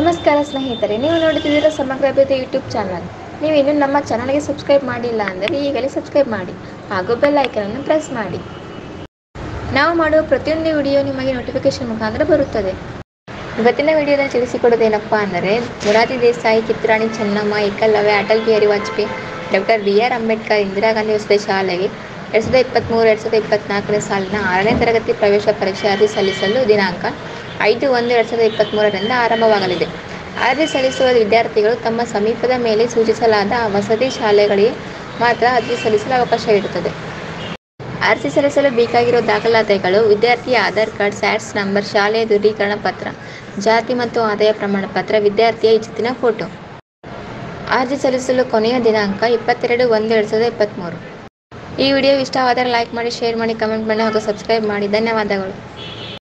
ನಮಸ್ಕಾರ ಸ್ನೇಹಿತರೆ, ನೀವು ನೋಡುತ್ತಿದ್ದೀರ ಸಮಗ್ರ ಅಭಿವೃದ್ಧಿ ಯೂಟ್ಯೂಬ್ ಚಾನಲ್. ನೀವು ಇನ್ನೂ ನಮ್ಮ ಚಾನಲ್ಗೆ ಸಬ್ಸ್ಕ್ರೈಬ್ ಮಾಡಿಲ್ಲ ಅಂದರೆ ಈಗಲೇ ಸಬ್ಸ್ಕ್ರೈಬ್ ಮಾಡಿ, ಹಾಗೂ ಬೆಲ್ ಐಕನನ್ನು ಪ್ರೆಸ್ ಮಾಡಿ. ನಾವು ಮಾಡುವ ಪ್ರತಿಯೊಂದು ವಿಡಿಯೋ ನಿಮಗೆ ನೋಟಿಫಿಕೇಶನ್ ಮುಖಾಂತರ ಬರುತ್ತದೆ. ಇವತ್ತಿನ ವಿಡಿಯೋದಲ್ಲಿ ತಿಳಿಸಿಕೊಡೋದೇನಪ್ಪ ಅಂದರೆ Morarji Desai Kittur Rani Chennamma, Ekalavya, Atal Bihari Vajpayee, doctor B R Ambedkar Indira Gandhi ವಸತಿ ಶಾಲೆಗೆ ಎರಡು ಸಾವಿರದ ಇಪ್ಪತ್ತ್ಮೂರು ಎರಡು ಸಾವಿರದ ಇಪ್ಪತ್ತ್ನಾಲ್ಕನೇ ಸಾಲಿನ ಆರನೇ ತರಗತಿ ಪ್ರವೇಶ ಪರೀಕ್ಷೆ ಅರ್ಜಿ ಸಲ್ಲಿಸಲು ದಿನಾಂಕ ಐದು ಒಂದು ಎರಡು ಸಾವಿರದ ಇಪ್ಪತ್ತ್ಮೂರರಿಂದ ಆರಂಭವಾಗಲಿದೆ. ಅರ್ಜಿ ಸಲ್ಲಿಸುವ ವಿದ್ಯಾರ್ಥಿಗಳು ತಮ್ಮ ಸಮೀಪದ ಮೇಲೆ ಸೂಚಿಸಲಾದ ವಸತಿ ಶಾಲೆಗಳಿಗೆ ಮಾತ್ರ ಅರ್ಜಿ ಸಲ್ಲಿಸಲು ಅವಕಾಶ ಇರುತ್ತದೆ ಅರ್ಜಿ ಸಲ್ಲಿಸಲು ಬೇಕಾಗಿರುವ ದಾಖಲಾತಿಗಳು, ವಿದ್ಯಾರ್ಥಿಯ ಆಧಾರ್ ಕಾರ್ಡ್, ಸ್ಯಾಟ್ಸ್ ನಂಬರ್, ಶಾಲೆಯ ದೃಢೀಕರಣ ಪತ್ರ, ಜಾತಿ ಮತ್ತು ಆದಾಯ ಪ್ರಮಾಣ ಪತ್ರ, ವಿದ್ಯಾರ್ಥಿಯ ಇಚ್ಛಿತಿನ ಫೋಟೋ. ಅರ್ಜಿ ಸಲ್ಲಿಸಲು ಕೊನೆಯ ದಿನಾಂಕ ಇಪ್ಪತ್ತೆರಡು ಒಂದು ಎರಡು ಸಾವಿರದ ಇಪ್ಪತ್ತ್ಮೂರು ಈ ವಿಡಿಯೋ ಇಷ್ಟವಾದರೆ ಲೈಕ್ ಮಾಡಿ, ಶೇರ್ ಮಾಡಿ, ಕಮೆಂಟ್ ಮಾಡಿ ಹಾಗೂ ಸಬ್ಸ್ಕ್ರೈಬ್ ಮಾಡಿ. ಧನ್ಯವಾದಗಳು.